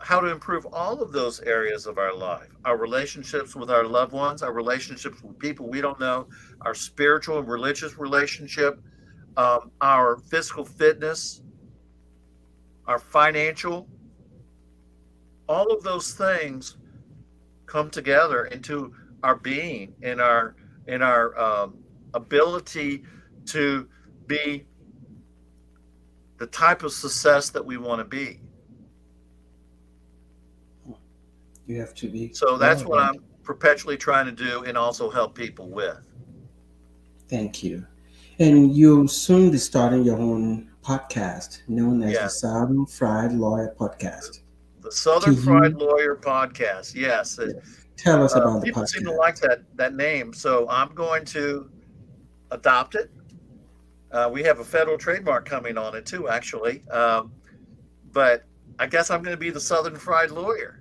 how to improve all of those areas of our life our relationships with our loved ones, our relationships with people we don't know, our spiritual and religious relationship, um, our physical fitness, our financial, all of those things come together into our being and our in our um, ability to be the type of success that we want to be. You have to be. So that's what I'm perpetually trying to do and also help people with. Thank you. And you'll soon be starting your own podcast known as the Southern Fried Lawyer Podcast. The Southern Fried Lawyer Podcast. Yes. yes. Tell us uh, about uh, the people podcast. seem to like that that name, so I'm going to adopt it. Uh, we have a federal trademark coming on it too, actually. Um, but I guess I'm going to be the Southern Fried Lawyer,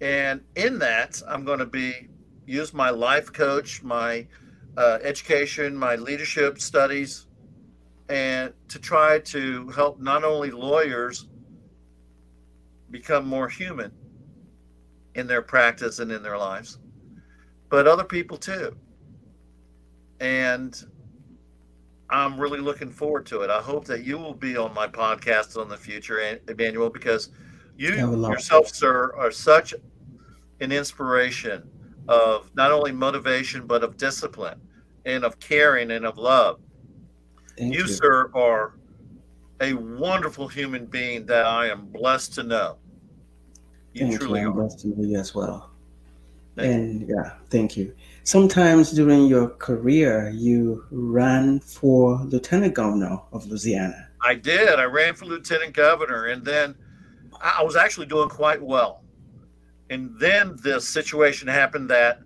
and in that, I'm going to be use my life coach, my uh, education, my leadership studies, and to try to help not only lawyers become more human in their practice and in their lives, but other people too. And I'm really looking forward to it. I hope that you will be on my podcast on the future, Emmanuel, because you yourself, sir, are such an inspiration of not only motivation, but of discipline and of caring and of love. You, you, sir, are a wonderful human being that I am blessed to know. You thank truly you. I'm blessed to know you as well. Thank and you. yeah, thank you. Sometimes during your career, you ran for lieutenant governor of Louisiana. I did. I ran for lieutenant governor, and then I was actually doing quite well. And then this situation happened that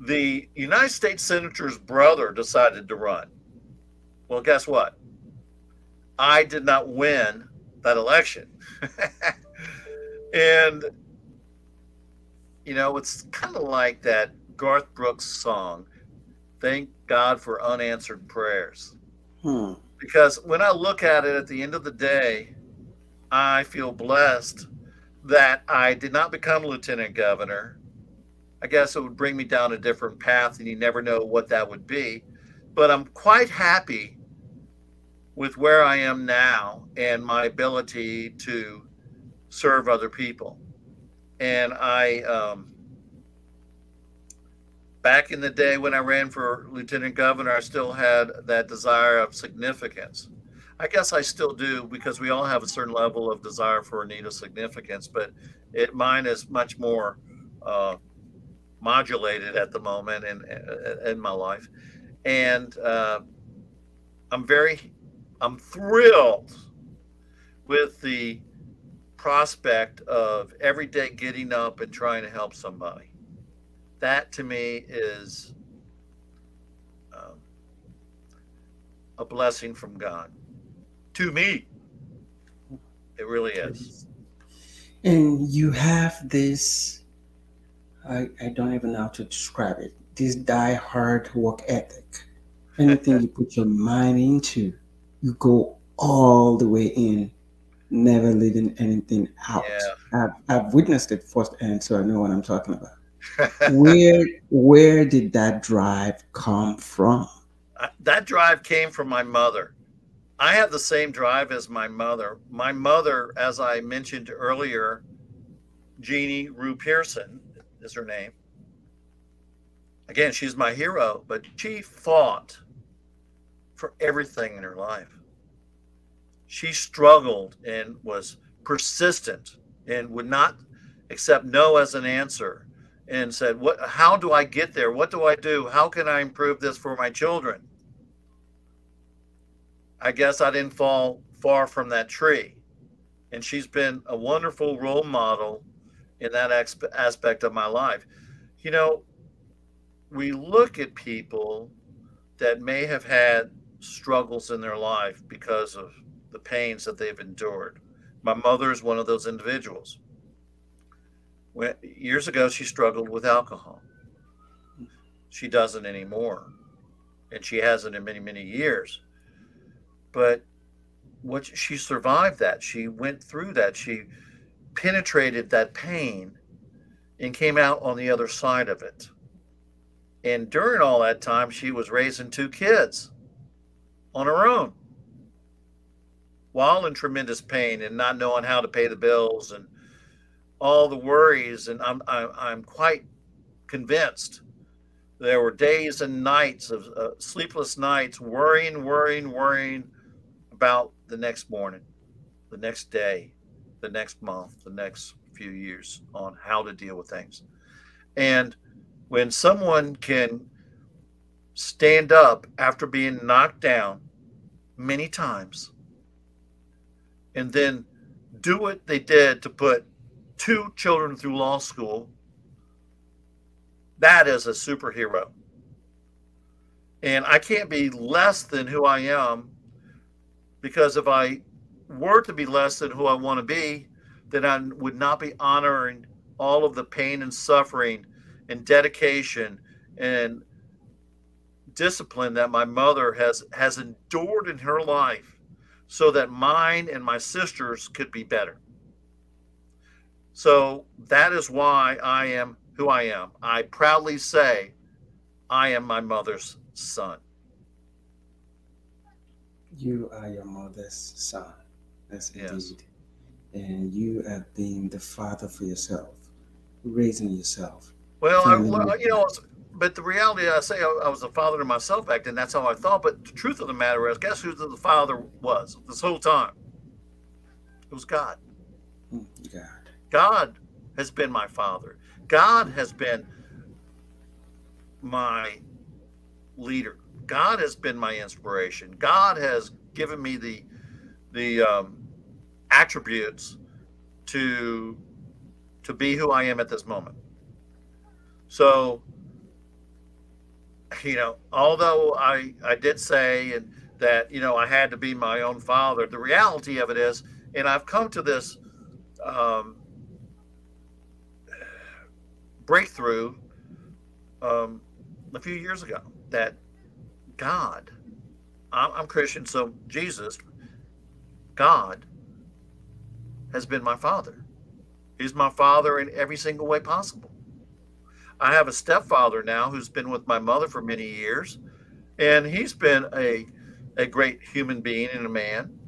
the United States senator's brother decided to run. Well, guess what? I did not win that election. and, you know, it's kind of like that Garth Brooks song, Thank God for Unanswered Prayers. Hmm. Because when I look at it at the end of the day, I feel blessed that I did not become lieutenant governor. I guess it would bring me down a different path, and you never know what that would be. But I'm quite happy with where I am now and my ability to serve other people. And I, um, back in the day when I ran for lieutenant governor, I still had that desire of significance. I guess I still do because we all have a certain level of desire for a need of significance, but it mine is much more uh, modulated at the moment in in my life, and uh, I'm very I'm thrilled with the prospect of every day getting up and trying to help somebody. That to me is um, a blessing from God. To me, it really is. And you have this, I, I don't even know how to describe it, this die hard work ethic. Anything you put your mind into, you go all the way in never leaving anything out. Yeah. I've, I've witnessed it firsthand, so I know what I'm talking about. where where did that drive come from? Uh, that drive came from my mother. I have the same drive as my mother. My mother, as I mentioned earlier, Jeannie Rue Pearson is her name. Again, she's my hero, but she fought for everything in her life. She struggled and was persistent and would not accept no as an answer and said, "What how do I get there? What do I do? How can I improve this for my children?" I guess I didn't fall far from that tree. And she's been a wonderful role model in that aspect of my life. You know, we look at people that may have had struggles in their life because of the pains that they've endured. My mother is one of those individuals. When, years ago, she struggled with alcohol. She doesn't anymore, and she hasn't in many, many years but what she survived that. She went through that. She penetrated that pain and came out on the other side of it. And during all that time she was raising two kids on her own while in tremendous pain and not knowing how to pay the bills and all the worries. And i'm i'm, I'm quite convinced there were days and nights of uh, sleepless nights worrying worrying worrying about the next morning, the next day, the next month, the next few years on how to deal with things. And when someone can stand up after being knocked down many times and then do what they did to put two children through law school, that is a superhero. And I can't be less than who I am because if I were to be less than who I want to be, then I would not be honoring all of the pain and suffering and dedication and discipline that my mother has has endured in her life so that mine and my sisters could be better. So that is why I am who I am. I proudly say I am my mother's son. You are your mother's son. That's yes. indeed. And you have been the father for yourself, raising yourself. Well, I, you know, but the reality, I say I, I was a father to myself back then. That's how I thought. But the truth of the matter is, guess who the father was this whole time? It was God. Hmm, God. God has been my father. God has been my leader. God has been my inspiration. God has given me the the um, attributes to to be who I am at this moment. So, you know, although I I did say and that you know I had to be my own father, the reality of it is, and I've come to this um, breakthrough um, a few years ago that God. I'm, I'm Christian, so Jesus, God, has been my father. He's my father in every single way possible. I have a stepfather now who's been with my mother for many years, and he's been a, a great human being and a man.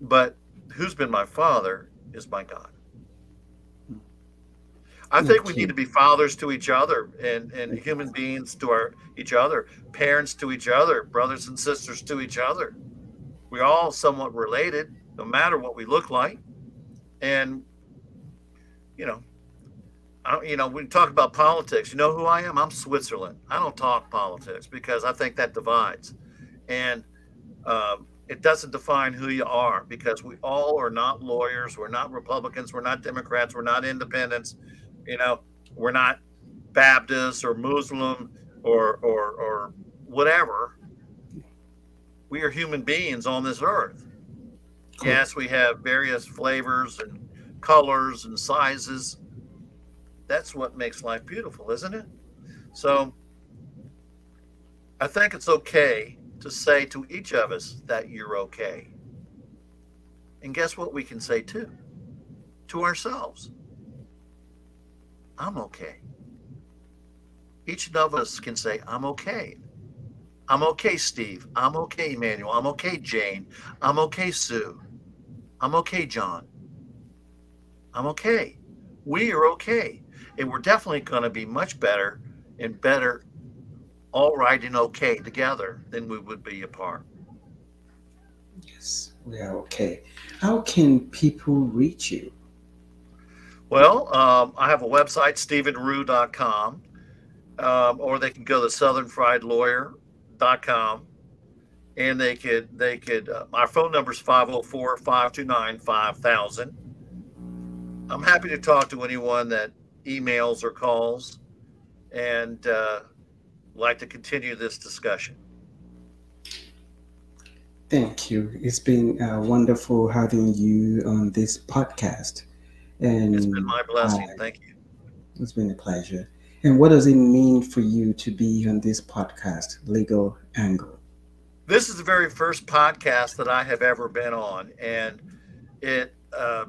But who's been my father is my God. I think we need to be fathers to each other and, and human beings to our each other, parents to each other, brothers and sisters to each other. We're all somewhat related, no matter what we look like. And you know, I, you know, we talk about politics. You know who I am? I'm Switzerland. I don't talk politics because I think that divides, and um, it doesn't define who you are because we all are not lawyers. We're not Republicans. We're not Democrats. We're not independents you know, we're not Baptist or Muslim or or or whatever. We are human beings on this earth. Cool. Yes, we have various flavors and colors and sizes. That's what makes life beautiful, isn't it? So I think it's okay to say to each of us that you're okay. And guess what we can say too? To ourselves I'm okay. Each of us can say, I'm okay. I'm okay, Steve. I'm okay, Emmanuel. I'm okay, Jane. I'm okay, Sue. I'm okay, John. I'm okay. We are okay. And we're definitely going to be much better and better, all right and okay together than we would be apart. Yes, we are okay. How can people reach you? Well, um, I have a website, stephenrue.com, um, or they can go to southernfriedlawyer.com and they could, they could, uh, my phone number is 504 529 5000. I'm happy to talk to anyone that emails or calls and uh, like to continue this discussion. Thank you. It's been uh, wonderful having you on this podcast. And it's been my blessing. Thank you. It's been a pleasure. And what does it mean for you to be on this podcast, Legal Angle? This is the very first podcast that I have ever been on, and it uh,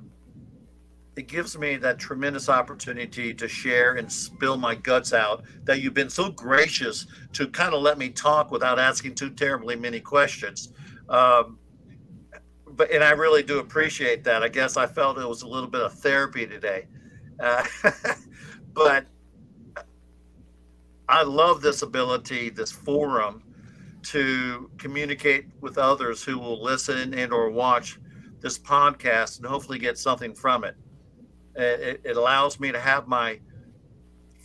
it gives me that tremendous opportunity to share and spill my guts out. That you've been so gracious to kind of let me talk without asking too terribly many questions. Um, but and I really do appreciate that. I guess I felt it was a little bit of therapy today, uh, but I love this ability, this forum, to communicate with others who will listen and or watch this podcast and hopefully get something from it. It, it allows me to have my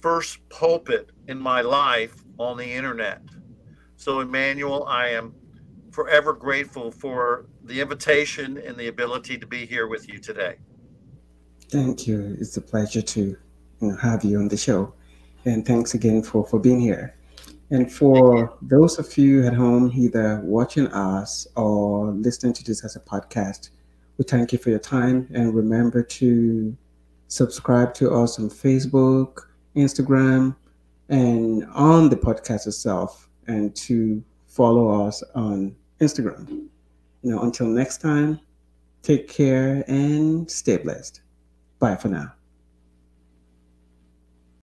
first pulpit in my life on the internet. So, Emmanuel, I am forever grateful for the invitation and the ability to be here with you today. Thank you. It's a pleasure to you know, have you on the show. And thanks again for, for being here. And for those of you at home, either watching us or listening to this as a podcast, we thank you for your time. And remember to subscribe to us on Facebook, Instagram, and on the podcast itself, and to follow us on Instagram. You know, until next time, take care and stay blessed. Bye for now.